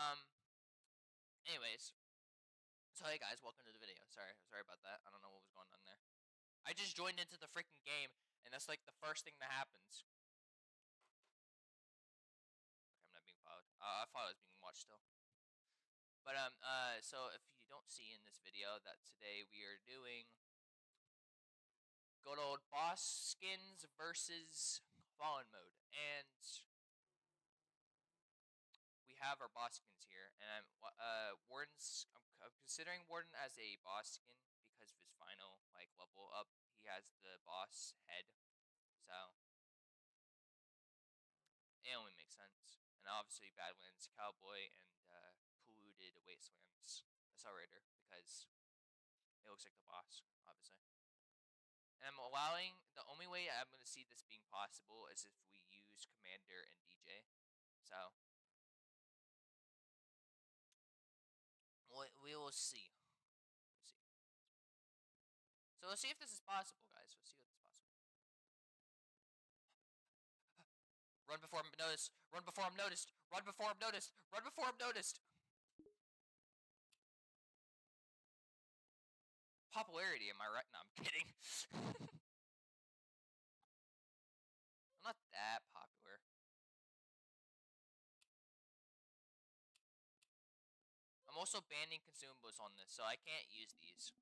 Um. Anyways, so hey guys, welcome to the video. Sorry, sorry about that. I don't know what was going on there. I just joined into the freaking game, and that's like the first thing that happens. Okay, I'm not being followed. Uh, I thought I was being watched still. But um, uh, so if you don't see in this video that today we are doing good old boss skins versus fallen mode, have our boss skins here, and I'm, uh, Warden's. I'm, I'm considering Warden as a boss skin because of his final like level up. He has the boss head, so it only makes sense. And obviously, Badlands Cowboy and uh, Polluted Wastelands Accelerator because it looks like the boss, obviously. And I'm allowing the only way I'm going to see this being possible is if we use Commander and DJ. So we, will see. We'll see. So let's see if this is possible, guys. Let's see if it's possible. Run before I'm noticed. Run before I'm noticed. Run before I'm noticed. Run before I'm noticed. Popularity, am I right? No, I'm kidding. also banning consumables on this, so I can't use these.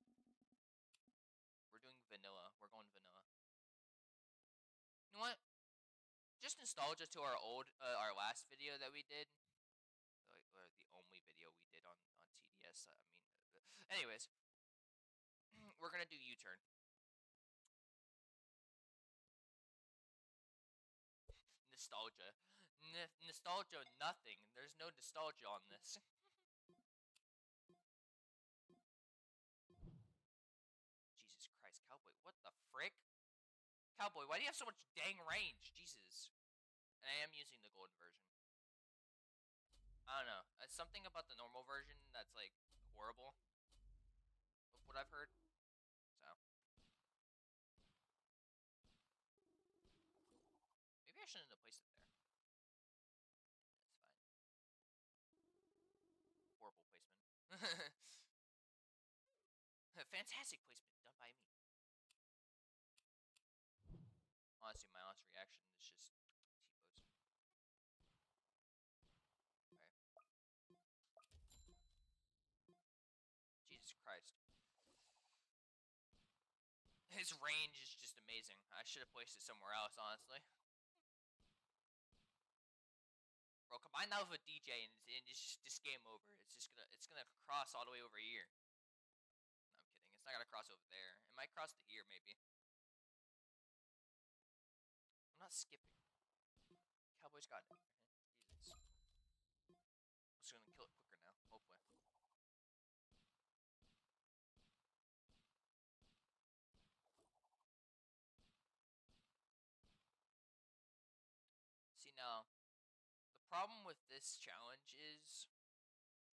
We're doing vanilla. We're going vanilla. You know what? Just nostalgia to our old, uh, our last video that we did. Or the only video we did on, on TDS. I mean, uh, anyways. We're gonna do U-turn. Nostalgia. N nostalgia, nothing. There's no nostalgia on this. frick? Cowboy, why do you have so much dang range? Jesus. And I am using the golden version. I don't know. It's something about the normal version that's like horrible. Of what I've heard. So. Maybe I shouldn't have placed it there. That's fine. Horrible placement. Fantastic placement done by me. Honestly, my honest reaction is just T-pose. Okay. Jesus Christ. His range is just amazing. I should have placed it somewhere else, honestly. Bro, combine that with a DJ and, and it's just, just game over. It's just gonna it's gonna cross all the way over here. No, I'm kidding. It's not gonna cross over there. It might cross to here, maybe. I'm not skipping. Cowboys got it. Jesus. I'm just gonna kill it quicker now, hopefully. See now, the problem with this challenge is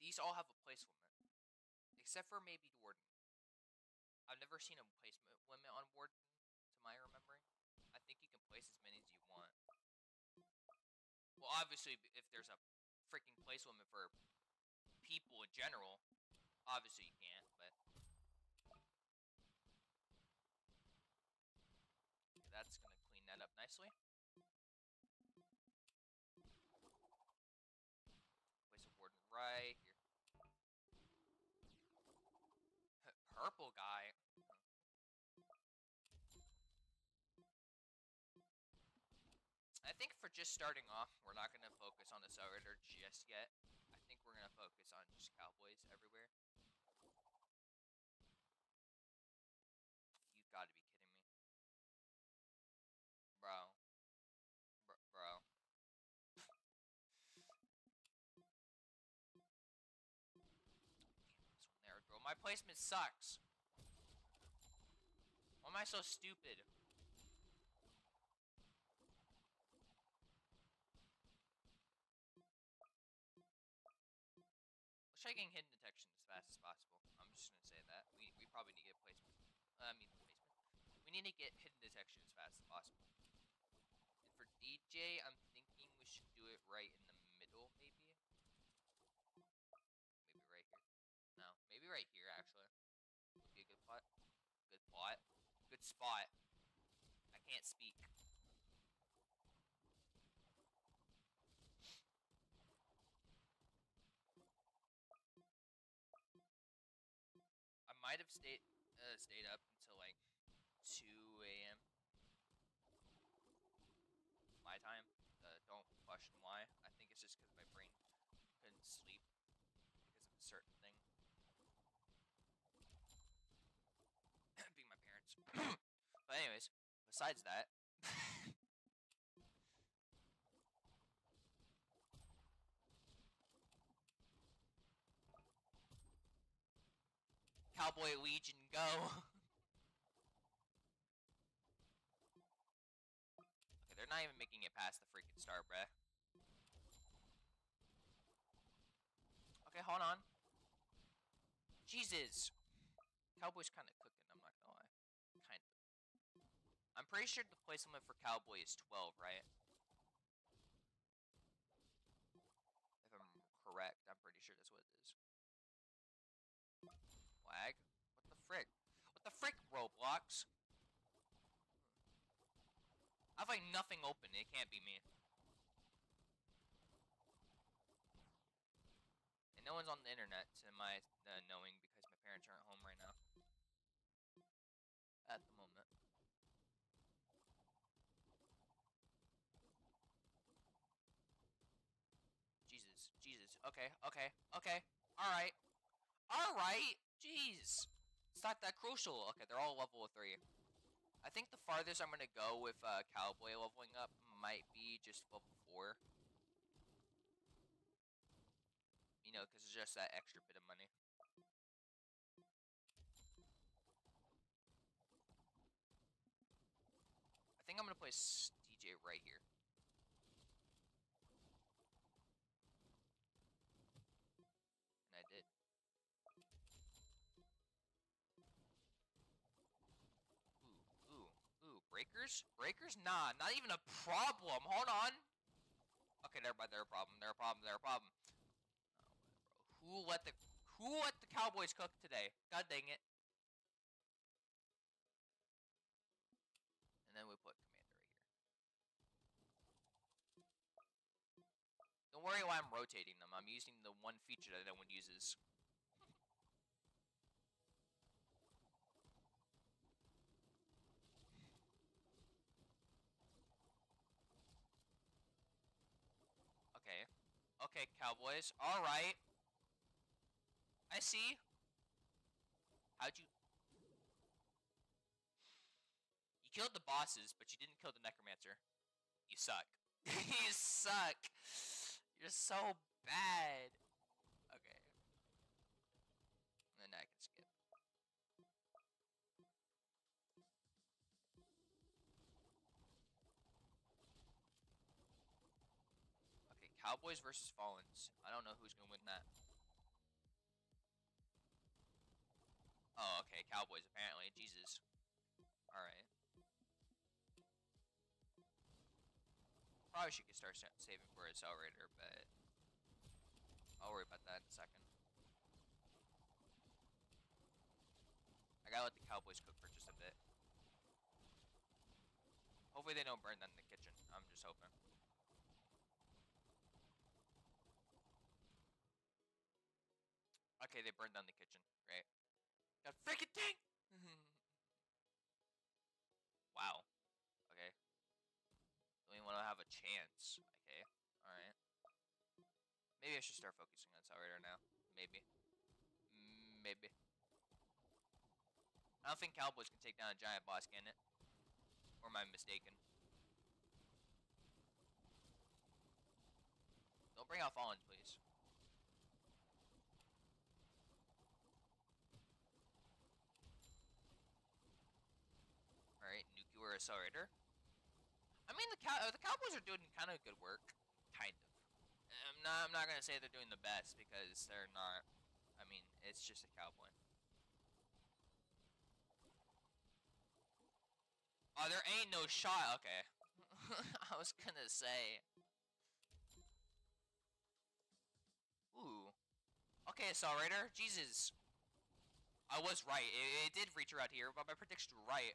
these all have a place. Except for maybe Warden. I've never seen a placement limit on Warden, to my remembering. I think you can place as many as you want. Well, obviously, if there's a freaking place limit for people in general, obviously you can't, but... That's gonna clean that up nicely. Place a warden right here. Purple guy. I think for just starting off, we're not going to focus on the accelerator just yet. I think we're going to focus on just cowboys everywhere. You got to be kidding me. Bro. Bro. there, bro. my placement sucks. Why am I so stupid? Try getting hidden detection as fast as possible. I'm just gonna say that. We, we probably need to get placement. I mean placement. We need to get hidden detection as fast as possible. And for DJ, I'm thinking we should do it right in the middle, maybe. Maybe right here. No, maybe right here actually. Would be a good plot. Good plot. Good spot. I can't speak. I might have stayed uh, stayed up until like 2 a.m. my time. Uh, don't question why. I think it's just because my brain couldn't sleep because of a certain thing. Being my parents. but anyways, besides that. Cowboy Legion, go! okay, they're not even making it past the freaking star, bruh. Okay, hold on. Jesus! Cowboy's kind of cooking, I'm not gonna lie. Kind of. I'm pretty sure the place limit for Cowboy is 12, right? If I'm correct, I'm pretty sure that's what it is. Flag? What the frick? What the Roblox? I like nothing open, it can't be me. And no one's on the internet to my uh, knowing because my parents aren't home right now. At the moment. Jesus, Jesus. Okay, okay, okay. Alright. Alright! Jeez! Not that crucial. Okay, they're all level 3. I think the farthest I'm gonna go with uh, Cowboy leveling up might be just level 4. You know, because it's just that extra bit of money. I think I'm gonna place DJ right here. Breakers? Breakers? Nah, not even a problem. Hold on. Okay, they're they're a problem. They're a problem. They're a problem. Oh, who let the who let the Cowboys cook today? God dang it. And then we put Commander right here. Don't worry why I'm rotating them. I'm using the one feature that no one uses. Okay. Okay, Cowboys. Alright. I see. How'd you... You killed the bosses, but you didn't kill the Necromancer. You suck. you suck. You're so bad. Okay. And then I can skip. Okay, Cowboys versus Fallens. I don't know who's gonna win that. Oh, okay, Cowboys apparently. Jesus. Alright. Probably should get start saving for Accelerator, but I'll worry about that in a second. I gotta let the Cowboys cook for just a bit. Hopefully they don't burn down the kitchen. I'm just hoping. Okay, they burned down the kitchen. Great. God freaking dang! wow. Okay. Don't want to have a chance. Okay. Alright. Maybe I should start focusing on Accelerator now. Maybe. Maybe. I don't think Cowboys can take down a giant boss, can it? Or am I mistaken? Don't bring out Fallens, please. Accelerator. I mean, the cow- uh, the Cowboys are doing kind of good work, kind of. I'm not. I'm not gonna say they're doing the best because they're not. I mean, it's just a Cowboy. Oh, there ain't no shot. Okay. I was gonna say. Ooh. Okay, Accelerator. Jesus. I was right. It, it did reach around here, but my prediction right.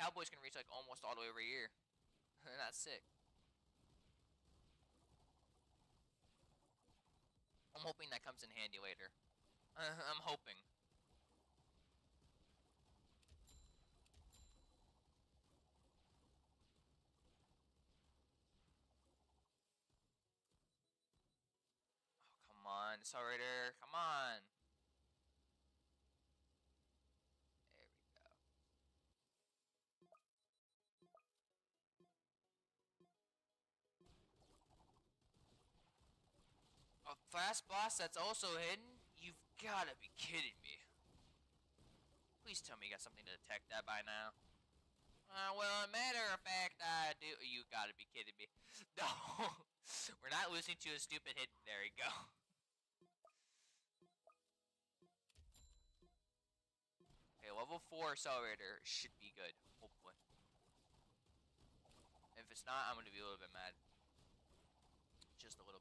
Cowboys can reach like almost all the way over here. that's sick. I'm hoping that comes in handy later. I'm hoping. Oh, come on, Accelerator. Come on. Fast boss that's also hidden? You've gotta be kidding me. Please tell me you got something to detect that by now. Uh, well, matter of fact, I do. You gotta be kidding me. No, we're not losing to a stupid hit. There we go. Okay, level 4 accelerator should be good, hopefully. If it's not, I'm gonna be a little bit mad. Just a little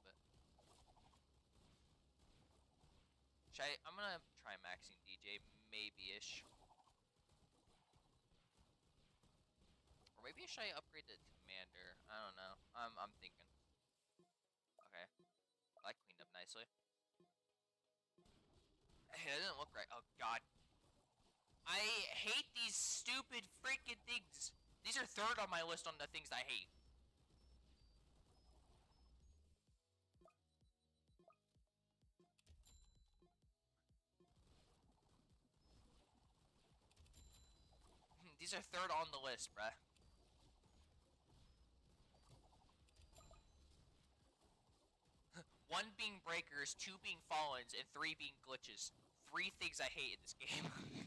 Should I, I'm gonna try maxing DJ, maybe-ish. Or maybe should I upgrade the commander? I don't know. I'm I'm thinking. Okay. I cleaned up nicely. Hey, that didn't look right. Oh god. I hate these stupid freaking things. These are third on my list on the things I hate. These are third on the list, bruh. One being breakers, two being fallens, and three being glitches. Three things I hate in this game.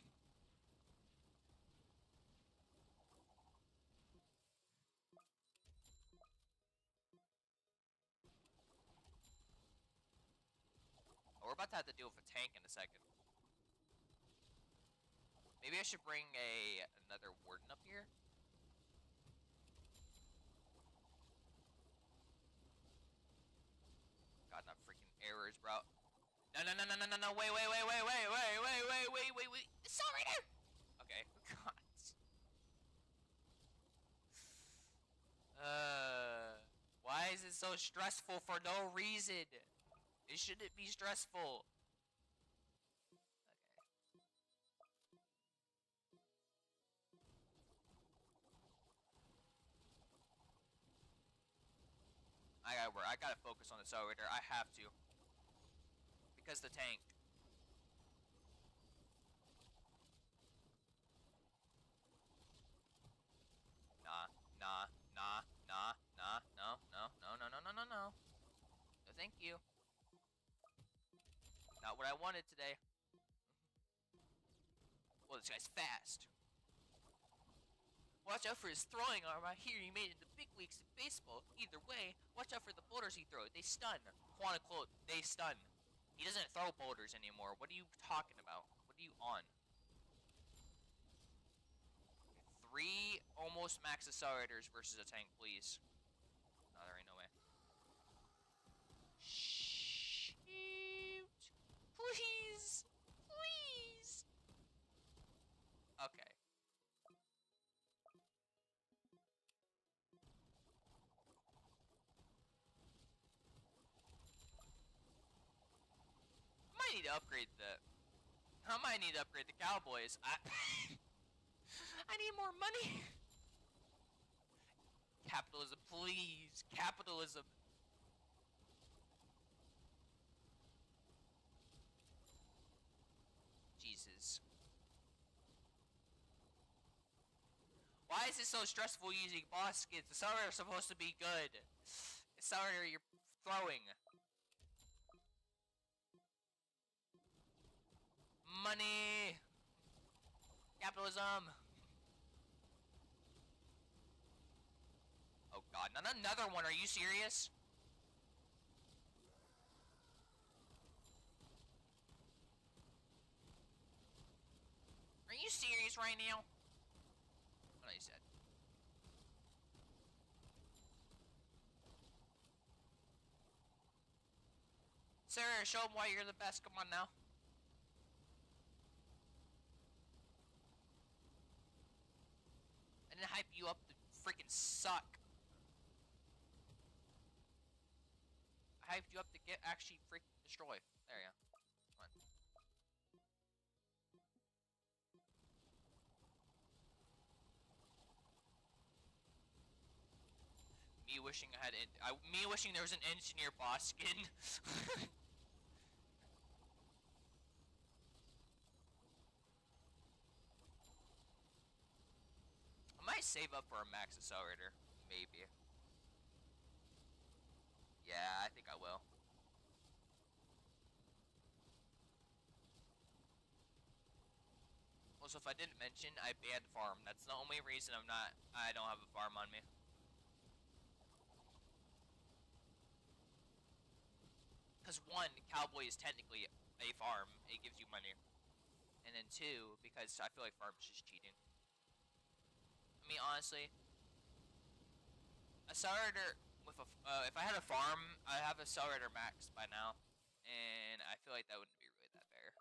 We're about to have to deal with a tank in a second. Maybe I should bring a another warden up here. God, not freaking errors, bro. No, no, no, no, no, no, no. Wait, wait, wait, wait, wait, wait, wait, wait, wait, wait, wait. Accelerator. Okay. God. Uh, why is it so stressful for no reason? It shouldn't be stressful. I gotta work. I gotta focus on the accelerator. I have to. Because the tank. Nah, nah, nah, nah, nah, no, no, no, no, no, no, no, no. No, thank you. Not what I wanted today. Well, this guy's fast. Watch out for his throwing arm. I hear he made it to big leagues in baseball. Either way, watch out for the boulders he throws. They stun. Quantico, they stun. He doesn't throw boulders anymore. What are you talking about? What are you on? Three almost max accelerators versus a tank, please. Upgrade the. I might need to upgrade the Cowboys. I. I need more money. Capitalism, please. Capitalism. Jesus. Why is it so stressful using boss skins? The Accelerator is supposed to be good. Accelerator, you're throwing. Money. Capitalism. Oh god, not another one. Are you serious? Are you serious right now? What I said. Sir, show them why you're the best. Come on now. I didn't hype you up to freaking suck. I hyped you up to get actually freaking destroy. There you go. Come on. Me wishing I had, I, me wishing there was an engineer boss skin. I might save up for a max accelerator. Maybe. Yeah, I think I will. Also, if I didn't mention, I banned farm. That's the only reason I'm not. I don't have a farm on me. Because one, cowboy is technically a farm. It gives you money. And then two, because I feel like farm is just cheating. I mean, honestly, accelerator with a uh, if I had a farm, I have a accelerator max by now, and I feel like that wouldn't be really that fair.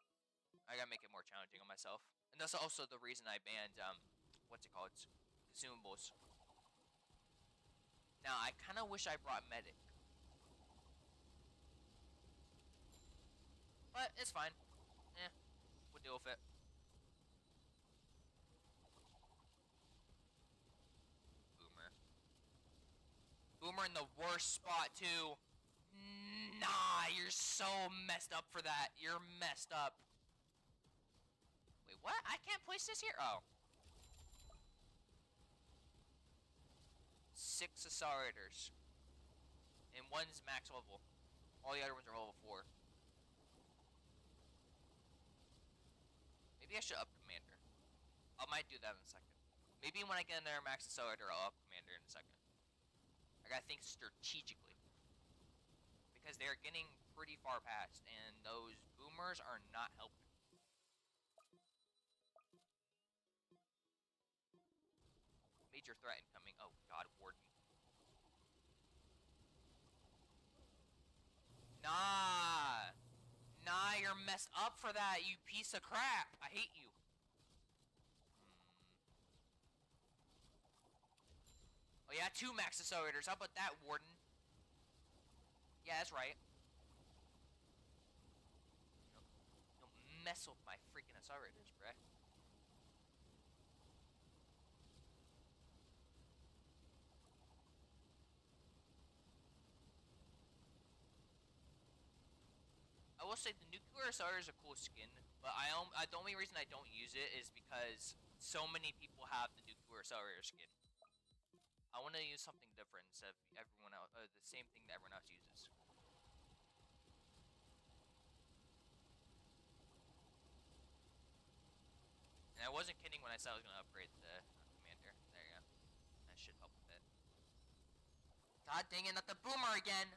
I gotta make it more challenging on myself, and that's also the reason I banned um, what's it called, consumables. Now I kind of wish I brought medic, but it's fine. Eh, we'll deal with it. Boomer. Boomer in the worst spot too. Nah, you're so messed up for that. You're messed up. Wait, what? I can't place this here? Oh. Six accelerators. And one's max level. All the other ones are level four. Maybe I should up commander. I might do that in a second. Maybe when I get another max accelerator, I'll up commander in a second. I gotta think strategically. Because they're getting pretty far past, and those boomers are not helping. Major threat incoming. Oh god, Warden. Nah! Nah, you're messed up for that, you piece of crap! I hate you. Oh yeah, two max accelerators. How about that, Warden? Yeah, that's right. Don't, don't mess with my freaking accelerators, bruh. I will say the nuclear accelerator is a cool skin, but I I, the only reason I don't use it is because so many people have the nuclear accelerator skin. I want to use something different instead of everyone else, uh, the same thing that everyone else uses. And I wasn't kidding when I said I was going to upgrade the uh, commander. There you go. That should help with it. God dang it, not the boomer again!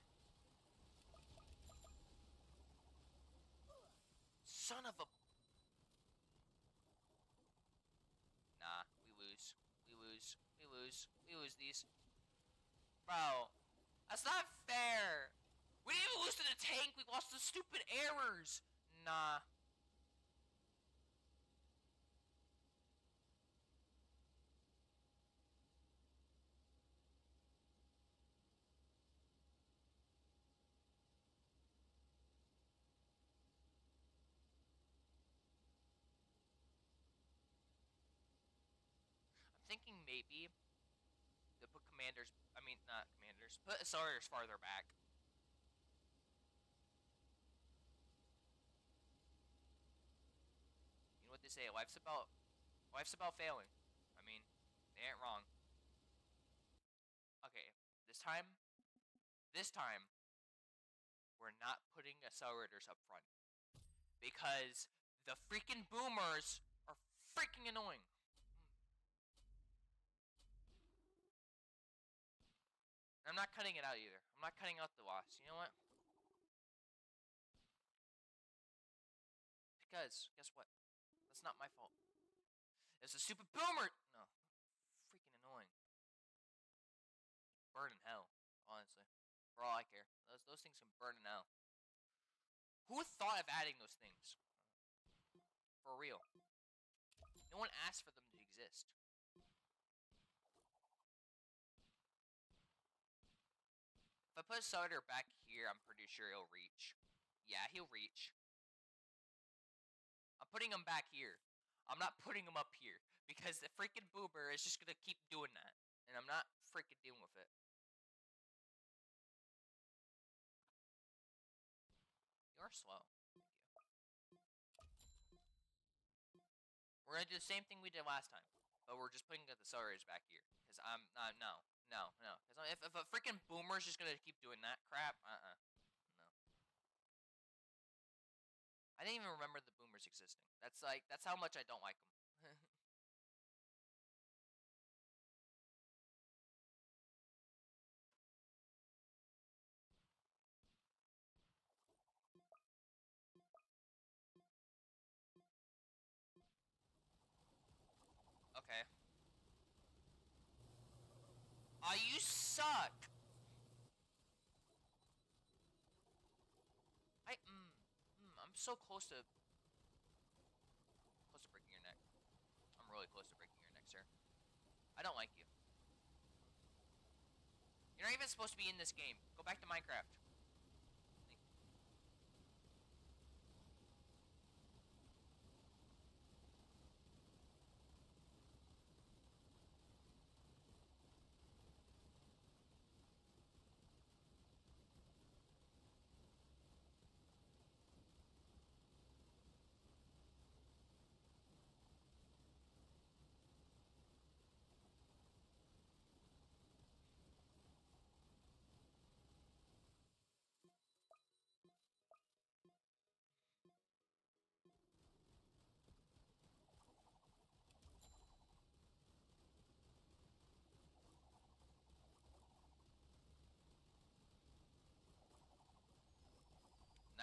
Son of a... Nah, we lose. We lose. We lose. Lose. Bro, that's not fair! We didn't even lose to the tank, we lost to stupid errors! Nah. I'm thinking maybe commanders, I mean, not commanders, put accelerators farther back. You know what they say, life's about, life's about failing. I mean, they ain't wrong. Okay, this time, this time, we're not putting accelerators up front. Because the freaking boomers are freaking annoying. I'm not cutting it out either. I'm not cutting out the loss. You know what? Because, guess what? That's not my fault. It's a stupid boomer! No. Freaking annoying. Burn in hell, honestly. For all I care. Those, those things can burn in hell. Who thought of adding those things? For real. No one asked for them to exist. If I put Sutter back here, I'm pretty sure he'll reach. Yeah, he'll reach. I'm putting him back here. I'm not putting him up here. Because the freaking boober is just gonna keep doing that. And I'm not freaking dealing with it. You're slow. We're gonna do the same thing we did last time. But we're just putting the accelerators back here. Because I'm not, no. No, no. Because if, if a freaking boomer's just gonna keep doing that crap, uh-uh. No. I didn't even remember the boomers existing. That's like, that's how much I don't like them. okay. Ah, you suck! I, mm, mm, I'm so close to... Close to breaking your neck. I'm really close to breaking your neck, sir. I don't like you. You're not even supposed to be in this game. Go back to Minecraft.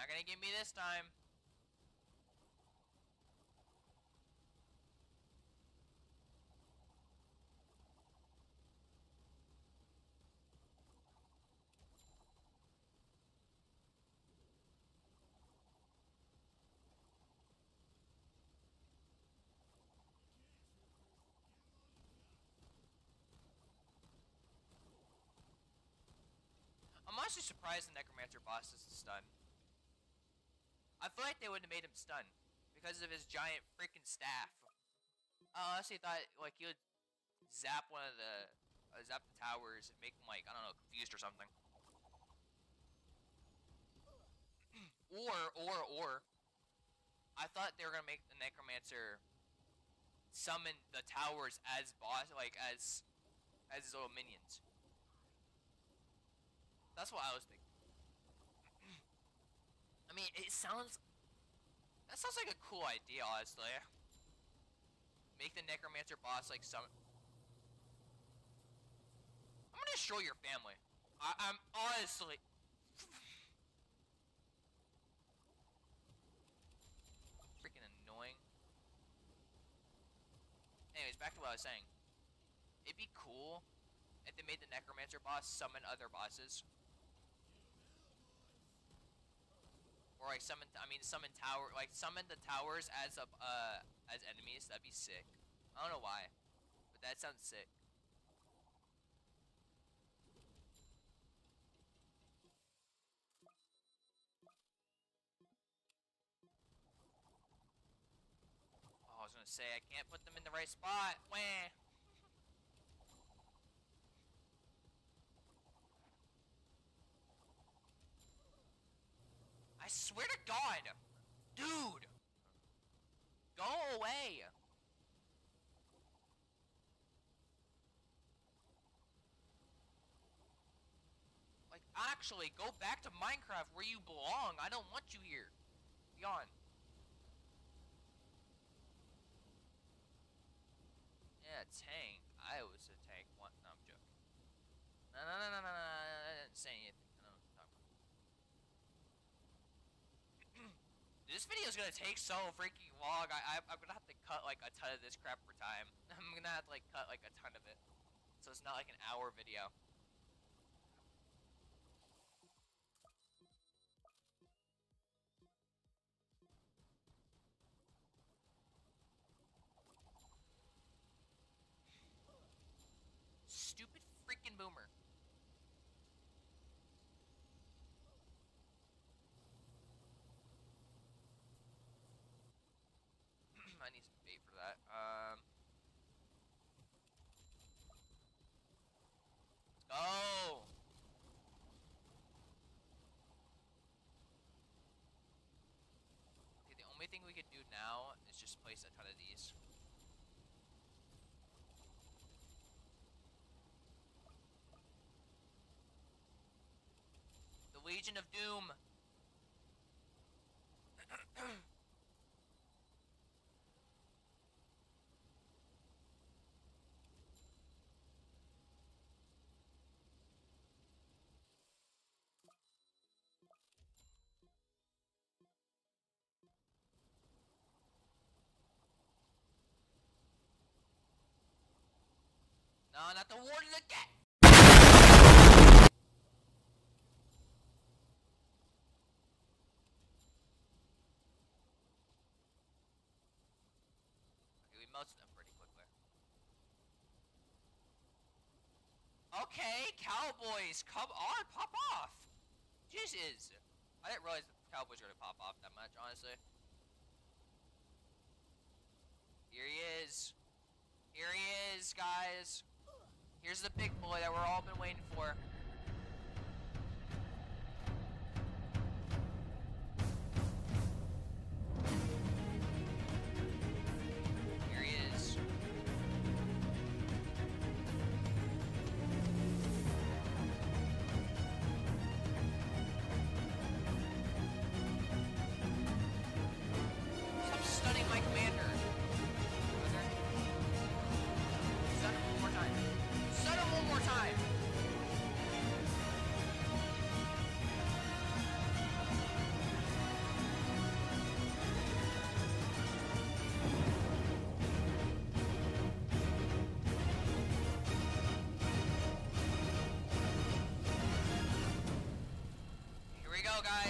Not gonna get me this time. I'm honestly surprised the Necromancer boss isn't stunned. I feel like they would have made him stun because of his giant freaking staff. I honestly thought like he would zap one of the uh, zap the towers and make him like I don't know confused or something. or or or I thought they were gonna make the necromancer summon the towers as boss like as as his little minions. That's what I was thinking. I mean, it sounds... That sounds like a cool idea, honestly. Make the Necromancer boss, like, some... I'm gonna destroy your family. I I'm honestly... Freaking annoying. Anyways, back to what I was saying. It'd be cool if they made the Necromancer boss summon other bosses. Or like summon, I mean summon tower, like summon the towers as a, uh, as enemies. That'd be sick. I don't know why, but that sounds sick. Oh, I was gonna say I can't put them in the right spot. Wah. Swear to God! Dude! Go away! Like, actually, go back to Minecraft where you belong. I don't want you here. Be on. that tank. I was a tank once. No, I'm joking. No, no, no, no, no, no. I didn't say anything. I don't know what I'm talking about. This video is gonna take so freaking long. I, I, I'm gonna have to cut like a ton of this crap for time. I'm gonna have to like cut like a ton of it, so it's not like an hour video. Thing we could do now is just place a ton of these. The Legion of Doom. No, not the Warden Death. Okay, we melted them pretty quickly. Okay, cowboys, come on, pop off. Jesus. I didn't realize the cowboys were gonna pop off that much, honestly. Here he is. Here he is, guys. Here's the big boy that we're all been waiting for.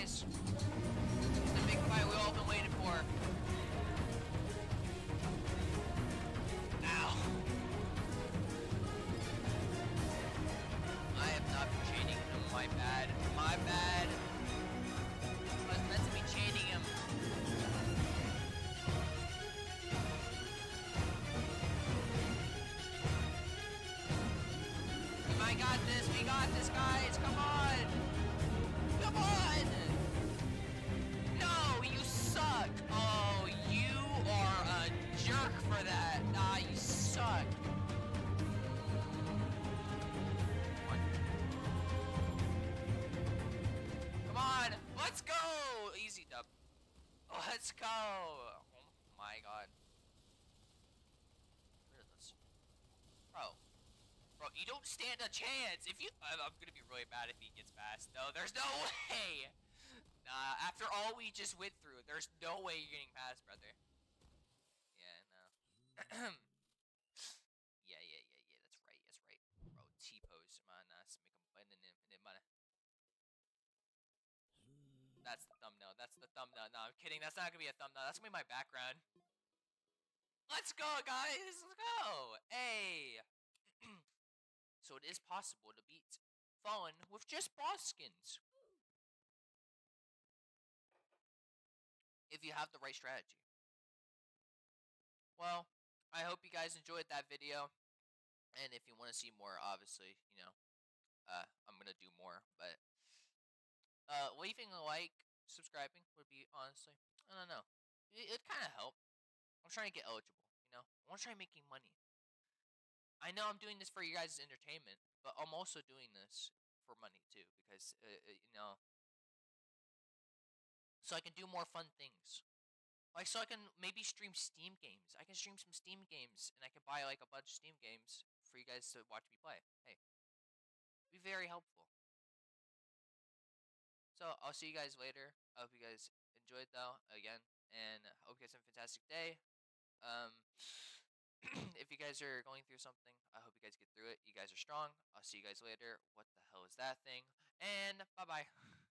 We Let's go! Oh my god. Rid of this. Bro. Bro, you don't stand a chance! If you- I'm, I'm gonna be really mad if he gets past. No, there's no way! Nah, after all we just went through, there's no way you're getting past, brother. Yeah, no. yeah, yeah, yeah, yeah, that's right, that's right. Bro, T-pose, man, that's make him blend in, in, in, man. That's the thumbnail. No, I'm kidding. That's not gonna be a thumbnail. That's gonna be my background. Let's go, guys. Let's go. Hey. so it is possible to beat Fallen with just boss skins. If you have the right strategy. Well, I hope you guys enjoyed that video. And if you want to see more, obviously, you know, uh, I'm gonna do more. But uh, leaving a like, subscribing would be honestly, I don't know. It, it kind of help. I'm trying to get eligible. You know, I want to try making money. I know I'm doing this for you guys' entertainment, but I'm also doing this for money too because uh, uh, you know, so I can do more fun things. Like so I can maybe stream Steam games. I can stream some Steam games and I can buy like a bunch of Steam games for you guys to watch me play. Hey. Be very helpful. So I'll see you guys later. I hope you guys enjoyed though again and I hope you guys have a fantastic day. Um if you guys are going through something, I hope you guys get through it. You guys are strong. I'll see you guys later. What the hell is that thing? And bye bye.